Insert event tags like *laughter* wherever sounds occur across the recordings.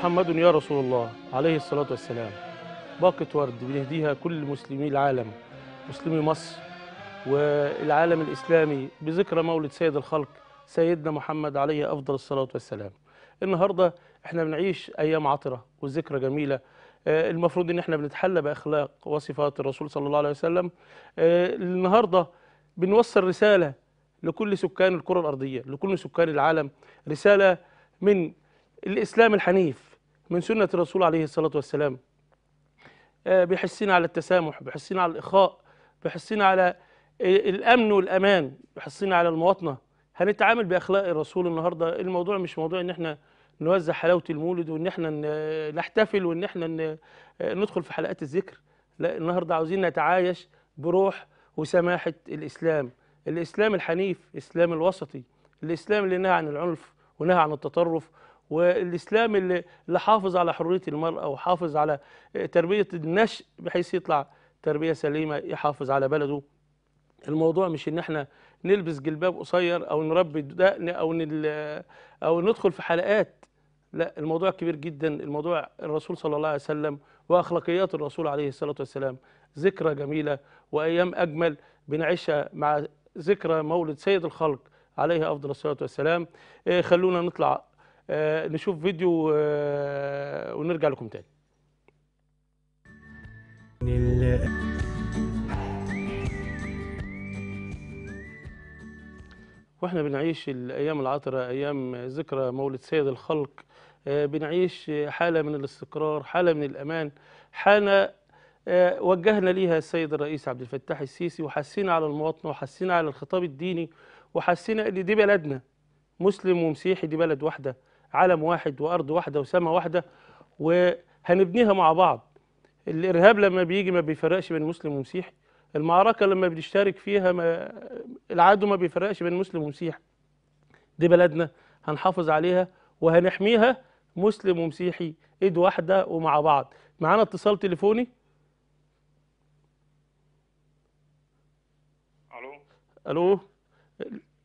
محمد يا رسول الله عليه الصلاة والسلام. باقة ورد بنهديها كل مسلمي العالم مسلمي مصر والعالم الإسلامي بذكرى مولد سيد الخلق سيدنا محمد عليه أفضل الصلاة والسلام. النهاردة إحنا بنعيش أيام عطرة وذكرى جميلة. آه، المفروض إن إحنا بنتحلى بأخلاق وصفات الرسول صلى الله عليه وسلم. آه، النهاردة بنوصل رسالة لكل سكان الكرة الأرضية لكل سكان العالم. رسالة من الإسلام الحنيف من سنة الرسول عليه الصلاة والسلام. آه، بيحسنا على التسامح بيحسنا على الإخاء بيحسنا على الأمن والأمان بيحسنا على المواطنة. هنتعامل بأخلاق الرسول النهاردة. الموضوع مش موضوع إن إحنا نوزع حلاوة المولد وإن إحنا نحتفل وإن إحنا آه، ندخل في حلقات الذكر. لا النهاردة عاوزين نتعايش بروح وسماحة الإسلام. الإسلام الحنيف الإسلام الوسطي الإسلام اللي نهى عن العنف ونهى عن التطرف والإسلام اللي اللي حافظ على حرية المرأة وحافظ على تربية النشء بحيث يطلع تربية سليمة يحافظ على بلده. الموضوع مش إن إحنا نلبس جلباب قصير أو نربي دقن أو نل أو ندخل في حلقات. لا الموضوع كبير جدا. الموضوع الرسول صلى الله عليه وسلم وأخلاقيات الرسول عليه الصلاة والسلام ذكرى جميلة وأيام أجمل بنعيشها مع ذكرى مولد سيد الخلق عليه أفضل الصلاة والسلام. إيه، خلونا نطلع نشوف فيديو آه، ونرجع لكم تاني. وإحنا بنعيش الأيام العطرة أيام ذكرى مولد سيد الخلق. آه، بنعيش حالة من الاستقرار حالة من الأمان. حالة آه، وجهنا ليها السيد الرئيس عبد الفتاح السيسي وحسينا على المواطنة وحسينا على الخطاب الديني وحسينا إن دي بلدنا. مسلم ومسيحي دي بلد واحدة. علم واحد وأرض واحدة وسماء واحدة وهنبنيها مع بعض. الإرهاب لما بيجي ما بيفرقش بين مسلم ومسيحي. المعركة لما بنشترك فيها ما العدو ما بيفرقش بين مسلم ومسيحي. دي بلدنا هنحافظ عليها وهنحميها مسلم ومسيحي إيد واحدة ومع بعض. معانا اتصال تليفوني؟ ألو؟ ألو؟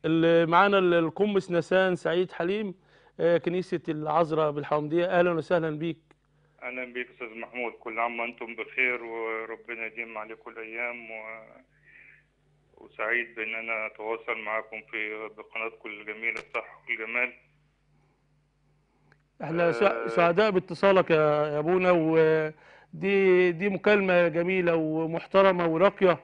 اللي معانا ال- القمص نسان سعيد حليم. آه، كنيسة العذراء بالحومدية. أهلا وسهلا بيك. أهلا بيك أستاذ محمود. كل عام وأنتم بخير وربنا يديم عليكم الأيام و... وسعيد بأن أنا أتواصل معاكم في بقناتكم الجميله الصحه والجمال إحنا آه. سعداء باتصالك يا أبونا ودي دي مكالمة جميلة ومحترمة وراقية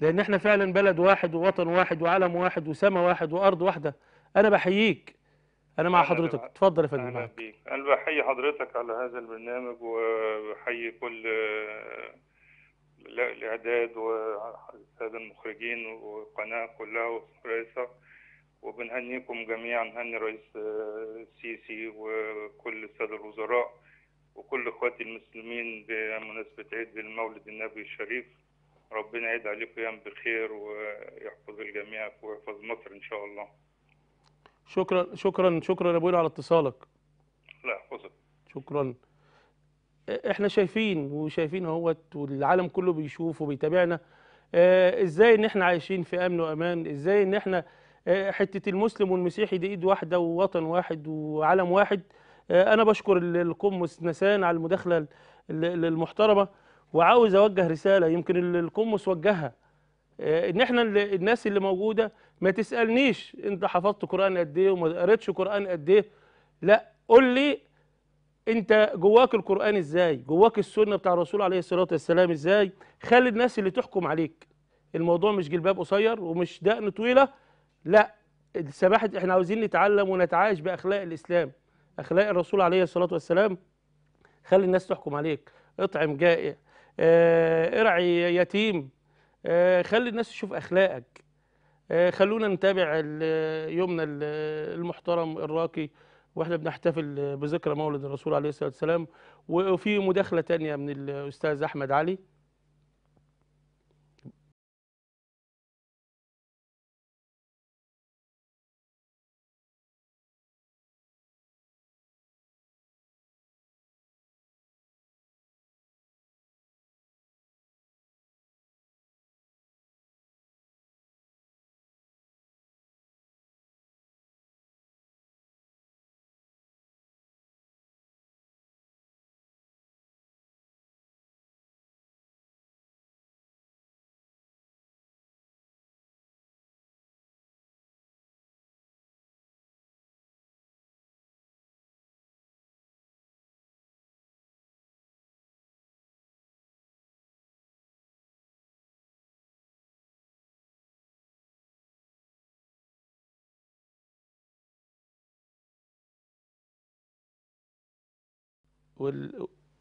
لأن إحنا فعلا بلد واحد ووطن واحد وعلم واحد وسماء واحد وأرض واحدة. أنا بحييك. أنا مع أهلا حضرتك. اتفضل يا فندم أهلا بيك. أنا بحيي حضرتك على هذا البرنامج وبحيي كل آه، لا- الإعداد والساده المخرجين والقناة كلها والرئيسه وبنهنيكم جميعا نهني رئيس آه، السيسي وكل السادة الوزراء وكل إخواتي المسلمين بمناسبة عيد المولد النبوي الشريف. ربنا يعيد عليكم أيام بخير ويحفظ الجميع ويحفظ مصر إن شاء الله. شكرا شكرا شكرا يا أبونا على اتصالك. لا يحفظك شكرا. إحنا شايفين وشايفين أهوت والعالم كله بيشوف وبيتابعنا. آه، إزاي إن إحنا عايشين في أمن وأمان؟ إزاي إن إحنا آه، حتة المسلم والمسيحي دي إيد واحدة ووطن واحد وعلم واحد. آه، أنا بشكر ال- القمص نسان على المداخلة ال- ال- المحترمة. وعاوز أوجه رسالة يمكن ال- القمص وجهها إن إحنا ال- الناس اللي موجودة ما تسألنيش أنت حفظت قرآن قد إيه وما قريتش قرآن قد إيه. لا قول لي أنت جواك القرآن إزاي؟ جواك السنة بتاع الرسول عليه الصلاة والسلام إزاي؟ خلي الناس اللي تحكم عليك. الموضوع مش جلباب قصير ومش دقن طويلة. لا السماحه إحنا عاوزين نتعلم ونتعايش بأخلاق الإسلام. أخلاق الرسول عليه الصلاة والسلام خلي الناس تحكم عليك. اطعم جائع آه ارعي يتيم. خلي الناس تشوف أخلاقك. آه خلونا نتابع يومنا ال- المحترم الراقي وإحنا بنحتفل بذكرى مولد الرسول عليه الصلاة والسلام. وفي مداخلة تانية من الأستاذ أحمد علي.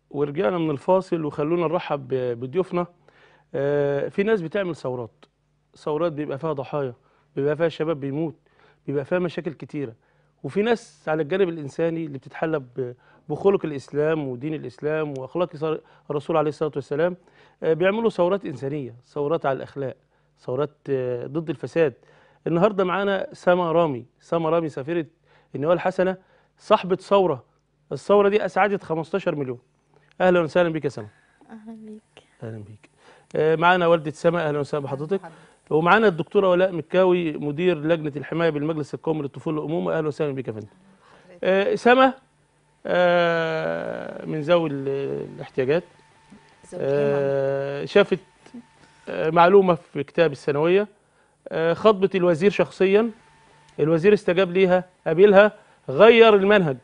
ورجعنا من الفاصل وخلونا نرحب بضيوفنا. آه، في ناس بتعمل ثورات. ثورات بيبقى فيها ضحايا بيبقى فيها شباب بيموت بيبقى فيها مشاكل كتيرة. وفي ناس على الجانب الإنساني اللي بتتحلى بخلق الإسلام ودين الإسلام وأخلاق الرسول عليه الصلاة والسلام. آه، بيعملوا ثورات إنسانية ثورات على الأخلاق ثورات آه، ضد الفساد. النهارده معانا سما رامي. سما رامي سفيرة النواة الحسنة صاحبة ثورة الثورة دي أسعدت 15 مليون. أهلا وسهلا بك يا سما أهلا بيك. أهلا بيك. آه، معانا والدة سما أهلا وسهلا بحضرتك. ومعانا الدكتورة ولاء مكاوي مدير لجنة الحماية بالمجلس القومي للطفولة والأمومة. أهلا وسهلا بك يا فندم. آه، سما آه، من ذوي ال- الاحتياجات. شافت معلومة في كتاب الثانوية. آه، خطبت الوزير شخصيا. الوزير استجاب ليها قابلها غير المنهج.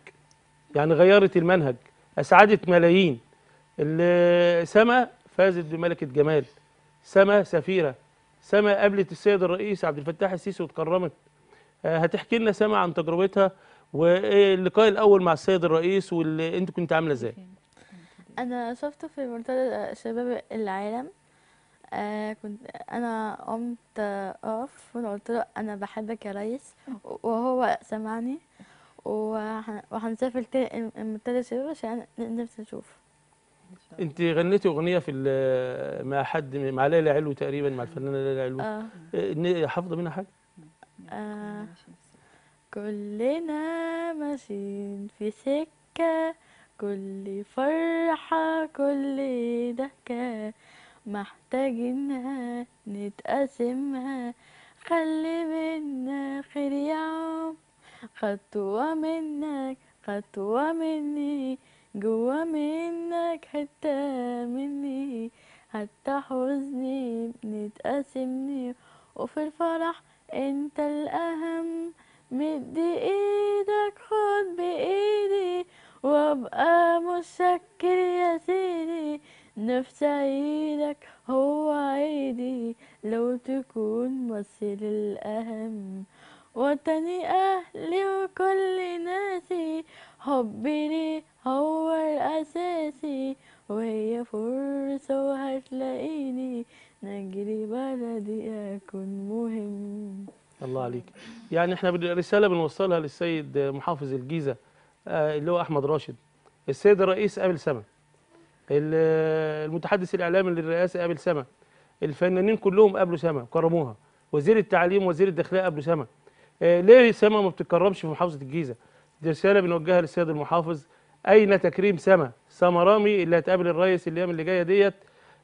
يعني غيرت المنهج أسعدت ملايين. سما فازت بملكة جمال. سما سفيرة. سما قابلت السيد الرئيس عبد الفتاح السيسي واتكرمت. آه، هتحكي لنا سما عن تجربتها واللقاء الأول مع السيد الرئيس واللي أنت كنت عاملة إزاي؟ أنا شفته في منتدى شباب العالم. آه كنت أنا قمت أقف وأنا قلت له أنا بحبك يا ريس وهو سمعني. وهنسافر تاني شباب عشان نفسي نشوف أنت غنيتي أغنية في ال- مع حد مع ليلى علو تقريبا مع الفنانة ليلى علو آه. إن- حافظة منها حاجة؟ آه. كلنا ماشيين في سكة كل فرحة كل ضحكة. محتاجينها نتقاسمها. خلي منا خير يا عم خطوة منك خطوة مني جوا منك حتة مني. حتى حزني بنتقاسمني وفي الفرح انت الأهم. مد إيدك خد بإيدي وابقى متشكر يا سيدي. نفس عيدك هو عيدي لو تكون مصير الأهم. وطني أهلي وكل ناسي. حبي ليه هو الأساسي وهي فرصة وهتلاقيني. نجري بلدي أكون مهم. الله عليك. يعني إحنا رسالة بنوصلها للسيد محافظ الجيزة آه، اللي هو أحمد راشد. السيد الرئيس قابل سما. ال- المتحدث الإعلامي للرئاسة قابل سما. الفنانين كلهم قابلوا سما كرموها. وزير التعليم وزير الداخلية قابلوا سما. ليه سما ما بتتكرمش في محافظة الجيزة؟ دي رسالة بنوجهها للسيد المحافظ. أين تكريم سما؟ سما رامي اللي هتقابل الرئيس الأيام اللي جاية ديت.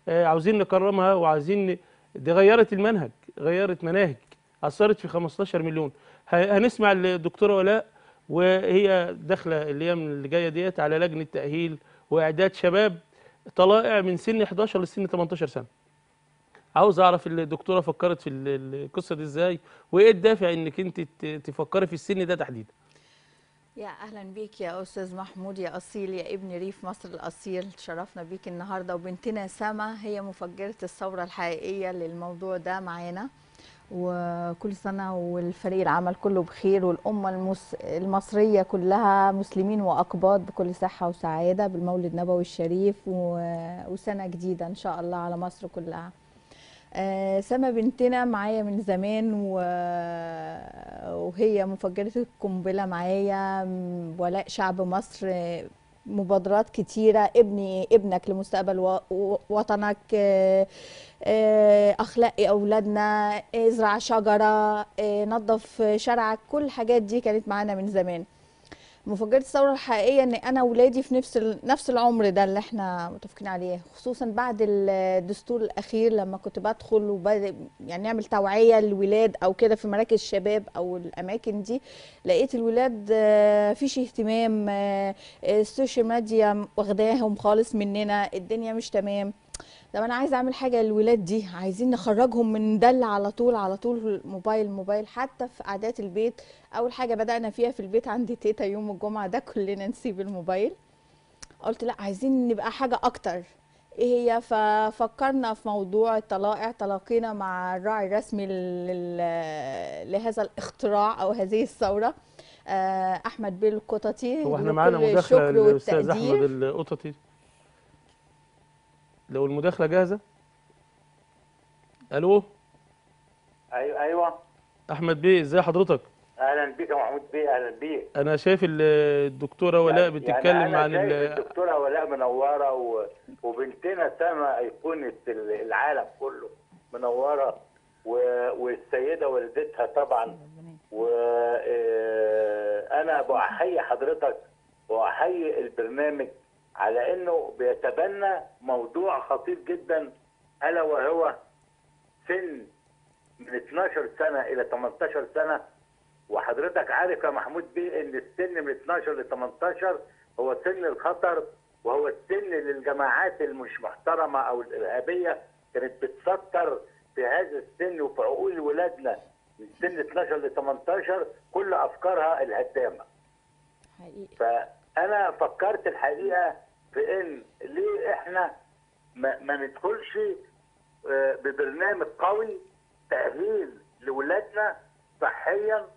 آه، عاوزين نكرمها وعاوزين دي غيرت المنهج غيرت مناهج أثرت في 15 مليون. هنسمع الدكتورة ولاء وهي داخلة الأيام اللي جاية ديت على لجنة تأهيل وإعداد شباب طلائع من سن 11 لسن 18 سنة. عاوز أعرف الدكتورة فكرت في ال- القصة دي إزاي؟ وإيه الدافع إنك أنت ت- تفكري في السن ده تحديدا؟ يا أهلا بيك يا أستاذ محمود يا أصيل يا ابن ريف مصر الأصيل. تشرفنا بيك النهارده. وبنتنا سما هي مفجرة الثورة الحقيقية للموضوع ده معانا. وكل سنة والفريق العمل كله بخير والأمة المس... المصرية كلها مسلمين واقباط بكل صحة وسعادة بالمولد النبوي الشريف. و... وسنة جديدة إن شاء الله على مصر كلها. آه، سما بنتنا معايا من زمان و... وهي مفجرة القنبلة معايا ولاء شعب مصر مبادرات كتيرة ابني ابنك لمستقبل وطنك آه، آه، أخلاقي أولادنا إزرع شجرة نظف شارعك كل الحاجات دي كانت معانا من زمان. مفجرة الثورة الحقيقية إن أنا ولادي في نفس نفس العمر ده اللي إحنا متفقين عليه خصوصا بعد الدستور الأخير لما كنت بدخل وبدأ يعني نعمل توعية للولاد أو كده في مراكز الشباب أو الأماكن دي لقيت الولاد آه، فيش اهتمام آه، السوشيال ميديا واخداهم خالص مننا الدنيا مش تمام. طب أنا عايزة أعمل حاجة للولاد دي عايزين نخرجهم من اللي على طول على طول موبايل موبايل. حتى في قعدات البيت أول حاجة بدأنا فيها في البيت عندي تيتا يوم الجمعة ده كلنا نسيب الموبايل. قلت لأ عايزين نبقى حاجة أكتر. إيه هي؟ ففكرنا في موضوع الطلائع تلاقينا مع الراعي الرسمي لهذا الاختراع أو هذه الثورة آه، أحمد بيه القططي. هو إحنا معانا مداخلة والتقدير. أحمد القططي. لو المداخلة جاهزة؟ ألو؟ أيوه أيوه. أحمد بيه ازي حضرتك؟ أهلا بيك يا محمود بيه أهلا بيك. أنا شايف ال- الدكتورة ولاء يعني بتتكلم أنا عن شايف ال- الدكتورة ولاء منورة و... وبنتنا سما أيقونة ال- العالم كله منورة و... والسيدة والدتها طبعا. وأنا بحيي حضرتك واحيي البرنامج على إنه بيتبنى موضوع خطير جدا ألا وهو سن من 12 سنة إلى 18 سنة وحضرتك عارف يا محمود بيه إن السن من 12 ل 18 هو سن الخطر وهو السن اللي الجماعات المش محترمة أو الإرهابية كانت بتسطر في هذا السن وفي عقول ولادنا من سن 12 ل 18 كل أفكارها الهدامة. حقيقي فأنا فكرت الحقيقة في ان ليه إحنا ما, ما ندخلش آه، ببرنامج قوي تأهيل لاولادنا صحيا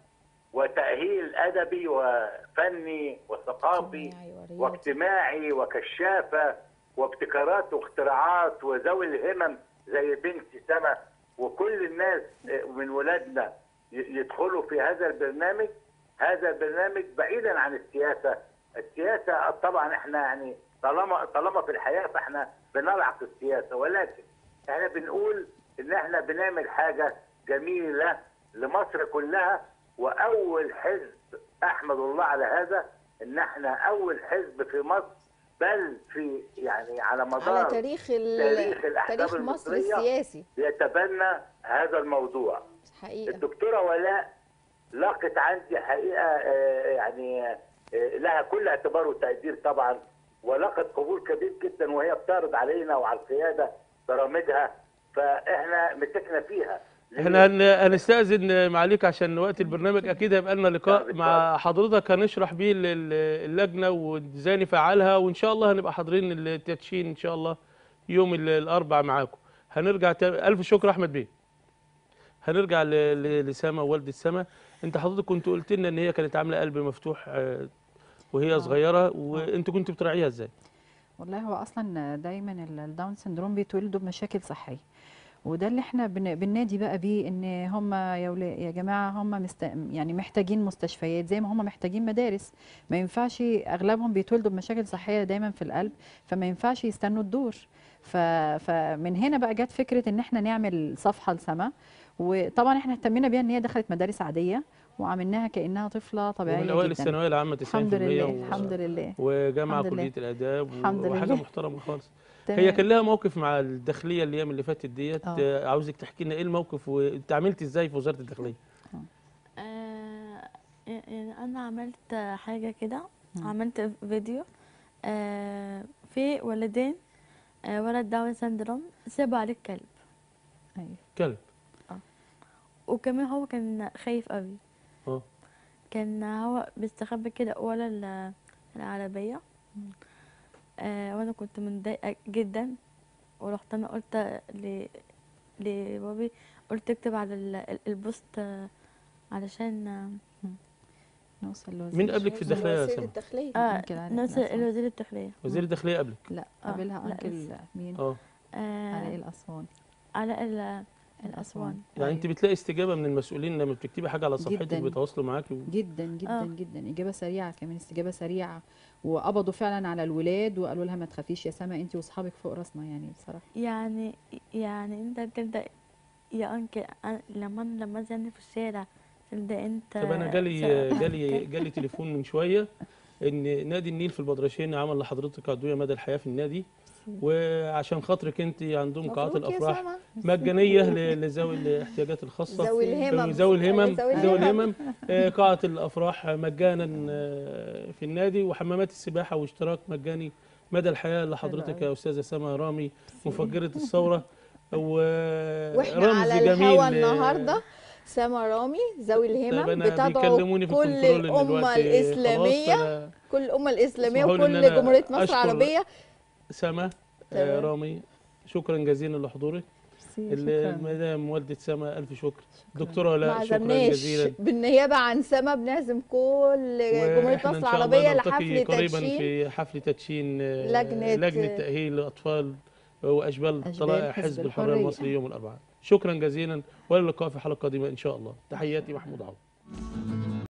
وتأهيل أدبي وفني وثقافي. واجتماعي وكشافة وابتكارات واختراعات وذوي الهمم زي بنتي سما وكل الناس آه، من ولادنا يدخلوا في هذا البرنامج هذا البرنامج بعيدا عن السياسة السياسة طبعا إحنا يعني طالما طالما في الحياة فاحنا بنلعق السياسة ولكن إحنا بنقول إن إحنا بنعمل حاجة جميلة لمصر كلها وأول حزب أحمد الله على هذا إن إحنا أول حزب في مصر بل في يعني على مدار على تاريخ. تاريخ تاريخ مصر. السياسي يتبنى هذا الموضوع حقيقة الدكتورة ولاء لاقت عندي حقيقة آه، يعني آه، لها كل اعتبار وتقدير طبعا ولقت قبول كبير جدا وهي بتعرض علينا وعلى القيادة برامجها فإحنا مسكنا فيها؟ إحنا هن- هنستأذن معاليك عشان وقت البرنامج أكيد هيبقى لنا لقاء. مع حضرتك هنشرح بيه ال- ال- اللجنة وازاي نفعلها وإن شاء الله هنبقى حاضرين التدشين إن شاء الله يوم ال- الاربع معاكم هنرجع ألف شكر أحمد بيه هنرجع لسما والده سما أنت حضرتك كنت قلت لنا إن هي كانت عاملة قلب مفتوح آه، وهي صغيرة وأنت كنت بتراعيها إزاي؟ والله هو أصلا دايما ال- الداون سندروم بيتولدوا بمشاكل صحية وده اللي إحنا بن- بننادي بقى بيه إن هم يا يا جماعة هم مست... يعني محتاجين مستشفيات زي ما هم محتاجين مدارس. ما ينفعش أغلبهم بيتولدوا بمشاكل صحية دايما في القلب فما ينفعش يستنوا الدور. ف... فمن هنا بقى جت فكرة إن إحنا نعمل صفحة لسما وطبعا إحنا اهتمينا بيها إن هي دخلت مدارس عادية وعملناها كأنها طفلة طبيعية ومن أوائل جدا الثانوية العامة 90% الحمد لله و- الحمد لله وجامعة. كلية الآداب الحمد وحاجة لله. محترمة خالص. هي كان لها موقف مع الداخلية الأيام اللي فاتت ديت آه. آه، عاوزك تحكي لنا إيه الموقف وأنت عملت إزاي في وزارة الداخلية آه، يعني أنا عملت حاجة كده. عملت فيديو آه، في ولدين آه، ولد Down syndrome سابوا عليه الكلب أيوة. كلب وكمان هو كان خايف قوي آه. كان هو بيستخبى كده ورا ال- العربية. آه وأنا كنت متضايقة جدا ورحت أنا قلت ل لبابي قلت اكتب على ال- ال- ال post آه، علشان آه، نوصل لوزير مين قبلك في الداخلية؟ يا وزير سما الداخليه آه علاء نوصل الأسوان. الوزير الداخلية. وزير الداخلية قبلك؟ لا آه، قبلها لا، أنكل. مين؟ آه. علاء آه الأسوان؟ على ال- الأسوان. يعني انت بتلاقي استجابة من المسؤولين لما بتكتبي حاجة على صفحتك. بيتواصلوا معاكي و... جدا جدا آه. جدا. إجابة سريعة كمان استجابة سريعة. وقبضوا فعلا على الولاد وقالوا لها ما تخافيش يا سما انت واصحابك فوق راسنا يعني بصراحة. يعني يعني انت تبدأ يا انكل لما لما أنزل في الشارع تبدأ انت طب أنا جالي *laughs* جالي جالي تليفون من شوية. إن نادي النيل في البدرشين عمل لحضرتك عضويه مدى الحياة في النادي. وعشان خاطرك أنت عندهم قاعات الأفراح. مجانية لذوي الاحتياجات الخاصة. ذوي الهمم. ذوي الهمم. ذوي الهمم. الهمم. آه، قاعة الأفراح مجانا آه، في النادي. وحمامات السباحة واشتراك مجاني مدى الحياة لحضرتك يا أستاذة سما رامي مفجرة الثورة. وإحنا ورمز على جميل. الهوا النهارده. سما رامي ذوي طيب الهمم بتدعو كل الأمة الإسلامية. كل الأمة الإسلامية وكل جمهورية مصر العربية. سما آه،. رامي شكرا جزيلا لحضورك. المدام والدة سما ألف شكر. شكراً. ما ولاء شكرا جزيلا. بالنيابة عن سما بنعزم كل جمهورية مصر العربية لحفل قريبا تدشين. في حفل تدشين آه، لجنة- لجنة تأهيل الأطفال وأشبال أشبال طلائع حزب الحرية. المصري يوم الأربعاء. شكرا جزيلا والى اللقاء في حلقة قادمة إن شاء الله. تحياتي محمود عوض.